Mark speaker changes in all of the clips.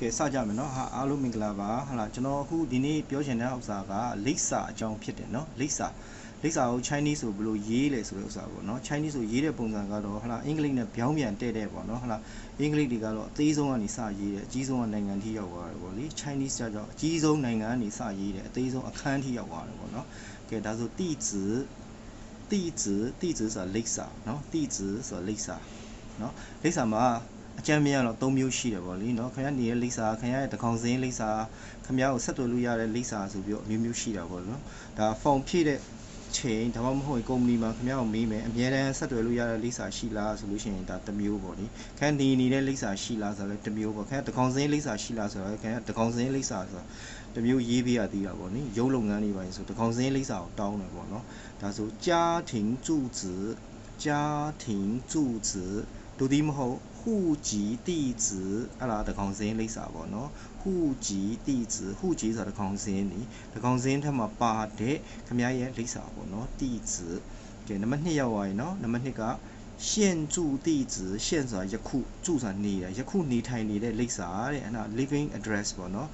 Speaker 1: ကဲစကြမယ်နော်ဟာအားလုံးမင်္ဂလာပါဟာလားကျွန်တော်အခုဒီနေ့ပြောချင်တဲ့ဥစ္စာကလိပ်စာအကြောင်းဖြစ်တယ်နော်လိပ်စာလိပ်စာကို Chinese ဆိုဘယ်လိုရေးလဲဆိုတဲ့ဥစ္စာပေါ့နော် Chinese ဆိုရေးတဲ့ပုံစံကတော့ဟာလားအင်္ဂလိပ်နဲ့ပြောင်းပြန်တဲ့တဲ့ပေါ့နော်ဟာလားအင်္ဂလိပ်တွေကတော့အသေးဆုံးကနေစရေးတယ်အကြီးဆုံးကနိုင်ငံထိရောက်သွားတယ်ပေါ့လေ Chinese ကျတော့အကြီးဆုံးနိုင်ငံကနေစရေးတယ်အသေးဆုံးအခန်းထိရောက်သွားတယ်ပေါ့နော်ကဲဒါဆိုတိဇတိဇတိဇဆိုတာလိပ်စာနော်တိဇဆိုတာလိပ်စာနော်လိပ်စာမှာ အကြမ်းမြင်တော့၃မျိုးရှိတယ်ပေါ့လေနော်ခင်ဗျာနေတဲ့လိပ်စာခင်ဗျာရဲ့တကောင်စင်းလိပ်စာခင်ဗျာကိုဆက်သွယ်လို့ရတဲ့လိပ်စာဆိုပြီးတော့အမျိုးမျိုးရှိတာပေါ့နော်ဒါဖုန်းဖြည့်တဲ့ချိန်ဒါမှမဟုတ်ကုမ္ပဏီမှာခင်ဗျားကိုမေးမယ်အများတန်းဆက်သွယ်လို့ရတဲ့လိပ်စာရှိလားဆိုလို့ရှိရင်ဒါတစ်မျိုးပေါ့လေခင်ဗျာနေနေတဲ့လိပ်စာရှိလားဆိုတော့တစ်မျိုးပေါ့ခင်ဗျာတကောင်စင်းလိပ်စာရှိလားဆိုတော့ခင်ဗျာတကောင်စင်းလိပ်စာဆိုတော့တစ်မျိုးရေးပြရသေးတာပေါ့နိရုပ်လုပ်ငန်းတွေပါဆိုတကောင်စင်းလိပ်စာကိုတောင်းတယ်ပေါ့နော်ဒါဆို家庭住址家庭住址ဒုတိမဟုတ် 户籍地址အဲ့လားတကောင်စင်းလိပ်စာပေါ့နော်户籍地址户籍ဆိုတာတကောင်စင်းနီတကောင်စင်းထက်မှာပါတဲ့ခမရဲ့လိပ်စာပေါ့နော်地址ကဲနံပါတ်2ရောက်သွားရင်နော်နံပါတ်2က现住地址现ဆိုတာယခု住ဆိုတာနေရယခုနေထိုင်နေတဲ့လိပ်စာတဲ့အဲ့ဒါ living address ပေါ့နော်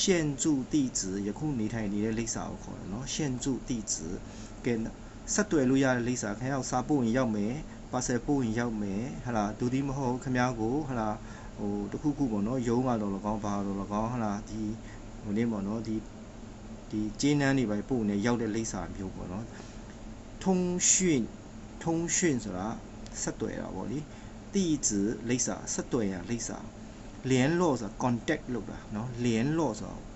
Speaker 1: 现住地址ယခုနေထိုင်နေတဲ့လိပ်စာကိုခေါ်တယ်နော်现住地址ကဲဆက်တွေ့လို့ရတဲ့လိပ်စာခင်ဗျားစာပို့ရင်ရောက်မယ် parcel ပို့ရင်ရောက်မယ်ဟလာဒူဒီမဟုတ်ခမားကိုဟလာဟိုတခုခုပေါ့နော်ရုံးမှာတော့လကောင်းပါတော့လကောင်းဟလာဒီဟိုနေ့ပေါ့နော်ဒီဒီကျင်းနှန်းတွေပဲပို့နေရောက်တဲ့လိပ်စာမျိုးပေါ့နော်ထုံရွှင်ထုံရွှင်ဆိုတာဆက်တွေ့တာပေါ့လေတိကျလိပ်စာဆက်တွေ့ရလိပ်စာ liên law ဆိုတာ contact လောက်တာเนาะ liên law ဆိုတာ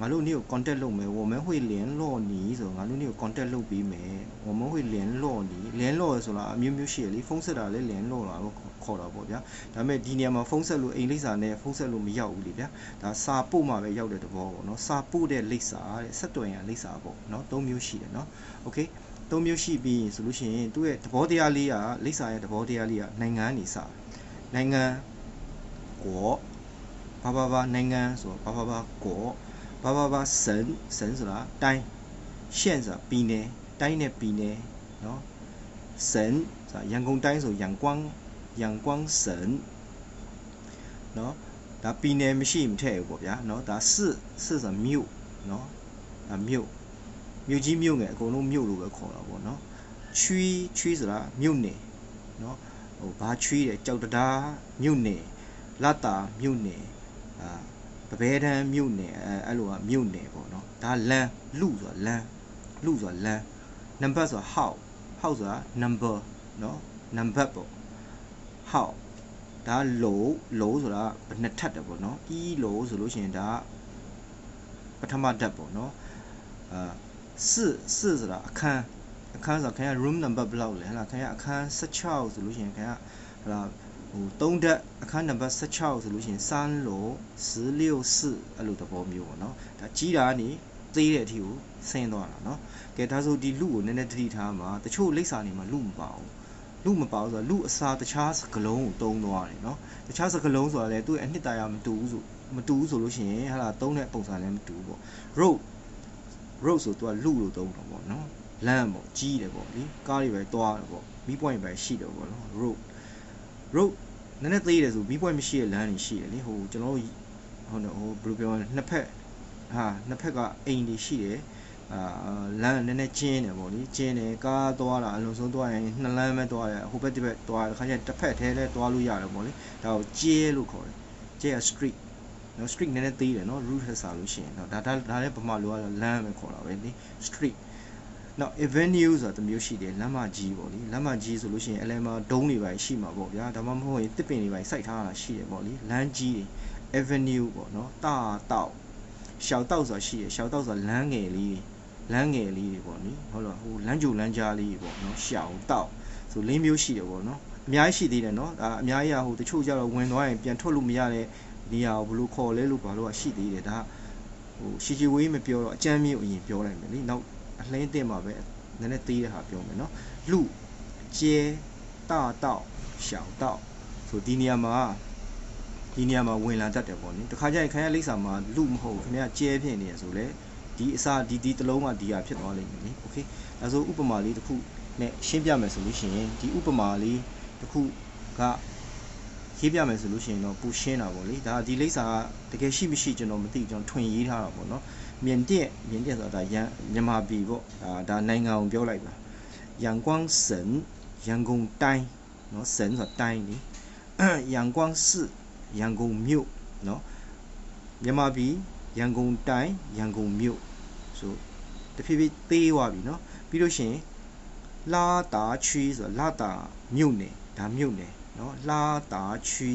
Speaker 1: ငါတို့နေ့ကို contact လုပ်မယ်ဝမန်ဟွေလင်လော့နီဆိုငါတို့နေ့ကို contact လုပ်ပေးမယ်ဝမန်ဟွေလင်လော့နီလင်လော့ဆိုတာအမျိုးမျိုးရှိရလေဖုန်းဆက်တာလည်းလင်လော့တာလို့ခေါ်တာပေါ့ဗျာဒါပေမဲ့ဒီနေရာမှာဖုန်းဆက်လို့အိမ်လိပ်စာနဲ့ဖုန်းဆက်လို့မရောက်ဘူးလေဗျာဒါစာပို့မှပဲရောက်တဲ့သဘောပေါ့နော်စာပို့တဲ့လိပ်စာတဲ့ဆက်သွယ်ရလိပ်စာပေါ့နော်၃မျိုးရှိတယ်နော်โอเค၃မျိုးရှိပြီးဆိုလို့ရှိရင်သူ့ရဲ့သဘောတရားလေးကလိပ်စာရဲ့သဘောတရားလေးကနိုင်ငံနေစာနိုင်ငံကောဘာဘာဘာနိုင်ငံဆိုဘာဘာဘာကော ဘာဘာဘာစန်စန်ဆိုတာတိုင်းရှန့်ဆိုတာပြည်နယ်တိုင်းနဲ့ပြည်နယ်เนาะစန်ဆိုတာရန်ကုန်တိုင်းဆိုရန်ကွမ်းရန်ကွမ်းစန်เนาะဒါပြည်နယ်မရှိမထည့်ဘူးပေါ့ဗျာเนาะဒါစစ်စစ်ဆိုမြို့เนาะဒါမြို့မြို့ကြီးမြို့ငယ်အကုန်လုံးမြို့လို့ပဲခေါ်တာပေါ့เนาะချွီချွီဆိုတာမြို့နယ်เนาะဟိုဘာချွီတဲ့ကြောက်တဒါမြို့နယ်လတာမြို့နယ်အာ ပပဲတန်းမြို့နယ်အဲအဲ့လိုကမြို့နယ်ပေါ့နော်ဒါလမ်းလူဆိုတာလမ်းလူဆိုတာလမ်းနံပါတ်ဆိုတာ how how ဆိုတာ number နော် number ပေါ့ how ဒါ low low ဆိုတာဘယ်နှစ်ထပ်တယ်ပေါ့နော် e low ဆိုလို့ရှိရင်ဒါပထမဓာတ်ပေါ့နော်အာစစ်စစ်ဆိုတာအခန်းအခန်းဆိုခင်ဗျာ room number ဘယ်လောက်လဲဟလားခင်ဗျာအခန်း16ဆိုလို့ရှိရင်ခင်ဗျာဟလား ဟို၃ဓာတ်အခန်းနံပါတ်16ဆိုလို့ရှိရင်3လို့16 4အဲ့လိုသဘောမျိုးပေါ့နော်ဒါကြီးတာကနေသေးတဲ့အထိကိုဆင်းသွားတာနော်ကဲဒါဆိုဒီလူကိုနည်းနည်းတတိထားမှာတချို့လိပ်စာတွေမှာလူမပါဘူးလူမပါဘူးဆိုတော့လူအစားတခြားစကလုံးကိုတုံးသွားတယ်နော်တခြားစကလုံးဆိုတာလည်းသူ့အနှစ်သာရမတူဘူးဆိုမတူဘူးဆိုလို့ရှိရင်ဟာလာတုံးတဲ့ပုံစံလည်းမတူဘူးပေါ့ road road ဆိုသူကလူလို့တုံးတော့ပေါ့နော်လမ်းပေါ့ကြီးတယ်ပေါ့လေကားတွေပဲသွားတယ်ပေါ့မီးပွိုင်ပဲရှိတယ်ပေါ့နော် road road နည်းနည်းသေးတယ်ဆိုမီးပွိုင်းမရှိတဲ့လမ်းတွေရှိတယ်လေဟိုကျွန်တော်တို့ဟိုဟိုဘယ်လိုပြောလဲနှစ်ဖက်ဟာနှစ်ဖက်ကအိမ်တွေရှိတယ်အာလမ်းနည်းနည်းကျင်းတယ်ပေါ့လေကျင်းတယ်ကားသွားတာအလုံးစုံသွားရင်နှစ်လမ်းပဲသွားတယ်ဟိုဘက်ဒီဘက်သွားတယ်ခါကျတစ်ဖက်ထဲလဲသွားလို့ရတယ်ပေါ့လေဒါကိုကျဲလို့ခေါ်တယ်ကျဲ street နော် street နည်းနည်းသေးတယ်နော် route ထက်စာလို့ရှိရင်တော့ဒါဒါဒါလည်းပမာလိုကတော့လမ်းပဲခေါ်တာပဲလေ street နောက် avenue ဆိုတာတစ်မျိုးရှိတယ်လမ်းမကြီးပေါ့လေလမ်းမကြီးဆိုလို့ရှိရင်အလဲမှာဒုံးတွေပဲရှိမှာပေါ့ဗျာဒါမှမဟုတ်ရင်တစ်ပင်တွေပဲစိုက်ထားတာရှိတယ်ပေါ့လေလမ်းကြီးတွေ avenue ပေါ့နော်တာတောက်ရှောက်တောက်ဆိုတာရှိတယ်ရှောက်တောက်ဆိုတာလမ်းငယ်လေးလမ်းငယ်လေးတွေပေါ့နိဟုတ်လားဟိုလမ်းကြိုလမ်းကြားလေးပေါ့နော်ရှောက်တောက်ဆိုလင်းမျိုးရှိတယ်ပေါ့နော်အများကြီးရှိသေးတယ်နော်ဒါအများကြီးကဟိုတချို့ကျတော့ဝင်သွားရင်ပြန်ထွက်လို့မရတဲ့နေရာကိုဘလို့ခေါ်လဲလို့ဘာလို့ကရှိသေးတယ်ဒါဟိုရှီရှီဝေးမပြောတော့အကျမ်းမျိုးအရင်ပြောလိုက်မယ်လीနောက် အလှင်းတင်မှာပဲနည်းနည်းသေးတဲ့ဟာပြောမယ်နော်လူကျဲတာတောက်ရှောက်တောက်ဆိုဒီနေရာမှာဒီနေရာမှာဝင်လာတတ်တယ်ပေါ့နိတခါကျရင်ခင်ဗျားလိပ်စာမှာလူမဟုတ်ခင်ဗျားကျဲဖြစ်နေရဆိုလေဒီအစာဒီဒီတလုံးကဒီဟာဖြစ်သွားလိမ့်မယ်နိโอเคဒါဆိုဥပမာလေးတစ်ခုနဲ့ရှင်းပြမယ်ဆိုလို့ရှိရင်ဒီဥပမာလေးတစ်ခုက ရေးပြမယ်ဆိုလို့ရှိရင်တော့ပူရှင်းတာပေါ့လေဒါဒီလိပ်စာကတကယ်ရှိမရှိကျွန်တော်မသိကျွန်တော်ထွင်ရေးထားတာပေါ့နော်缅甸缅甸ဆိုတာရန်မြန်မာပြည်ပေါ့ဒါဒါနိုင်ငံအောင်ပြောလိုက်ပါရန်ကုန်省ရန်ကုန်တိုင်းနော်省ဆိုတာတိုင်းလေရန်ကုန်市ရန်ကုန်မြို့နော်မြန်မာပြည်ရန်ကုန်တိုင်းရန်ကုန်မြို့ဆိုတဖြည်းဖြည်းသေးသွားပြီနော်ပြီးလို့ရှိရင်လာတာချွေးဆိုလာတာမြို့နယ်ဒါမြို့နယ် နော်လာတာချီ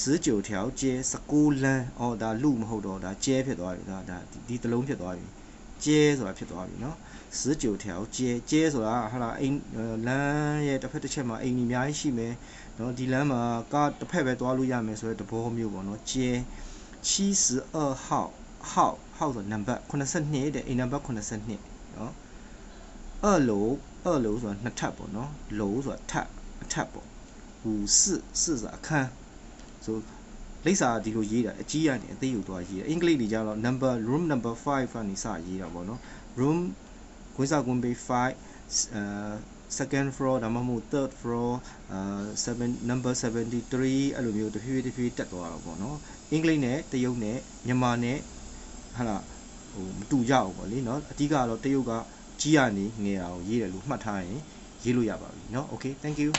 Speaker 1: 19条街19လမ်းအော်ဒါလူမဟုတ်တော့ဒါကျဲဖြစ်သွားပြီဒါဒါဒီတလုံးဖြစ်သွားပြီကျဲဆိုတာဖြစ်သွားပြီနော်19条街街ဆိုတာဟာလာအိမ်လမ်းရဲ့တစ်ဖက်တစ်ချက်မှာအိမ်ကြီးအများကြီးရှိမယ်နော်ဒီလမ်းမှာကားတစ်ဖက်ပဲသွားလို့ရမယ်ဆိုတဲ့သဘောမျိုးပေါ့နော်ကျဲ72号号号ဆိုနံပါတ်82တဲ့အိမ်နံပါတ်82နော်အလိုအလိုဆိုတာနှစ်ထပ်ပေါ့နော်လိုဆိုတာထပ်အထပ်ပေါ့ ဟိုစစ်စစ်စာအခန်းဆိုလိပ်စာဒီလိုရေးတာအကြီးကနေအသေးယူသွားရေးတာအင်္ဂလိပ်တွေကြတော့ number room number 5ကနေစရေးတာပေါ့နော် room ခွင်းစာခွင်းပေ5အဲ second floor ဒါမှမဟုတ် third floor အဲ7 number 73အဲ့လိုမျိုးတဖြည်းဖြည်းတဖြည်းတက်သွားတာပေါ့နော်အင်္ဂလိပ်နဲ့တရုတ်နဲ့မြန်မာနဲ့ဟာလားဟိုမတူကြဘူးပေါ့လေနော်အဓိကကတော့တရုတ်ကကြီးရနေငယ်အောင်ရေးတယ်လို့မှတ်ထားရင်ရေးလို့ရပါပြီเนาะ okay thank you